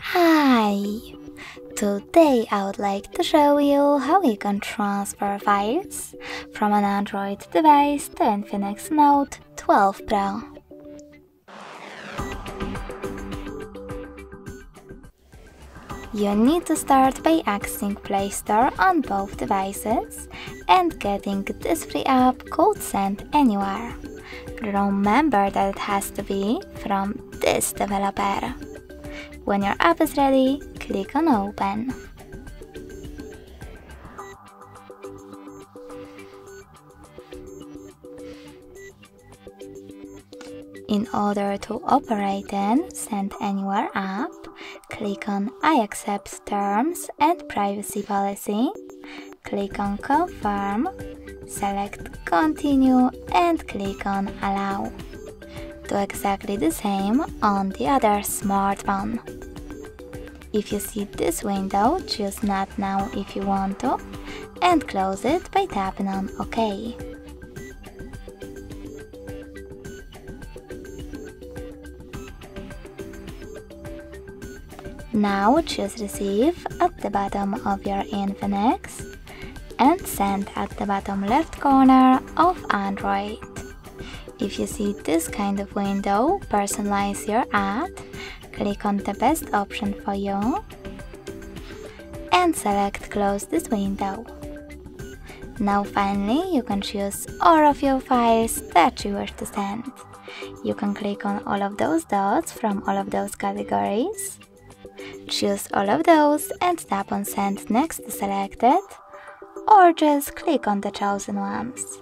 Hi! Today I would like to show you how you can transfer files from an Android device to Infinix Note 12 Pro. You need to start by accessing Play Store on both devices and getting this free app called Send Anywhere. Remember that it has to be from this developer. When your app is ready, click on Open. In order to operate in Send Anywhere app, click on I accept terms and privacy policy, click on Confirm, select Continue and click on Allow. Do exactly the same on the other smartphone. If you see this window, choose Not Now if you want to, and close it by tapping on OK. Now choose Receive at the bottom of your Infinix and Send at the bottom left corner of Android. If you see this kind of window, personalize your ad, click on the best option for you and select close this window. Now finally you can choose all of your files that you wish to send. You can click on all of those dots from all of those categories Choose all of those and tap on send next to selected or just click on the chosen ones.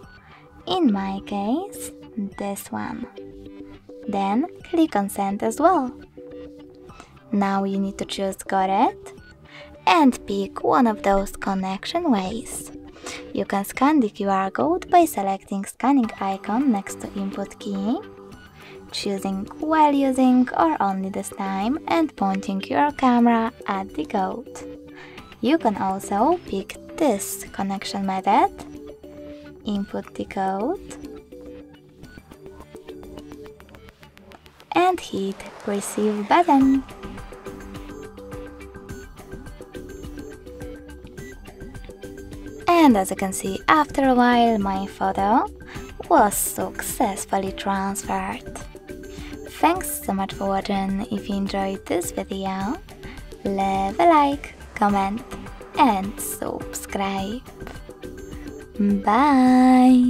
In my case, this one. Then click on send as well. Now you need to choose it and pick one of those connection ways. You can scan the QR code by selecting scanning icon next to input key choosing while using or only this time and pointing your camera at the code. You can also pick this connection method, input the code and hit receive button. And as you can see, after a while my photo was successfully transferred. Thanks so much for watching. If you enjoyed this video, leave a like, comment and subscribe. Bye!